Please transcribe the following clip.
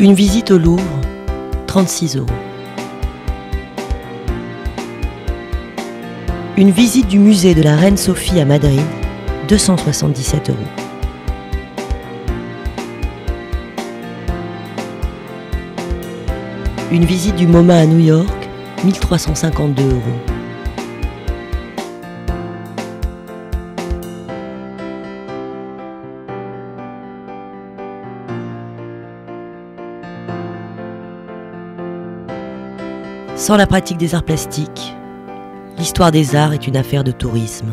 Une visite au Louvre, 36 euros. Une visite du musée de la Reine Sophie à Madrid, 277 euros. Une visite du MoMA à New York, 1352 euros. Sans la pratique des arts plastiques, l'histoire des arts est une affaire de tourisme.